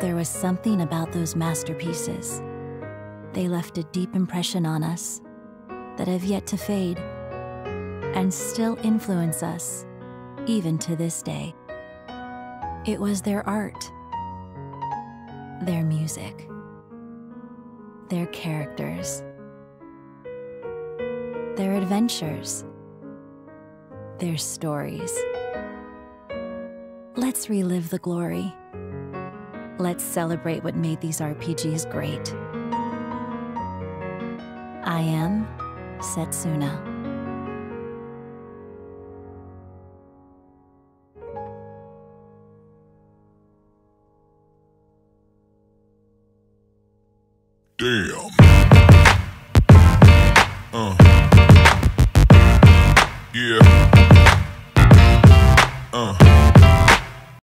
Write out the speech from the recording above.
There was something about those masterpieces. They left a deep impression on us that have yet to fade and still influence us, even to this day. It was their art, their music, their characters, their adventures, their stories. Let's relive the glory. Let's celebrate what made these RPGs great. I am Setsuna. Damn.